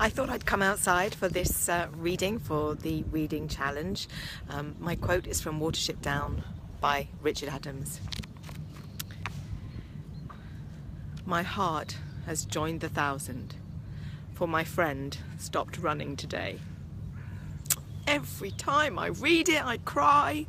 I thought I'd come outside for this uh, reading for the reading challenge. Um, my quote is from Watership Down by Richard Adams. My heart has joined the thousand, for my friend stopped running today. Every time I read it, I cry.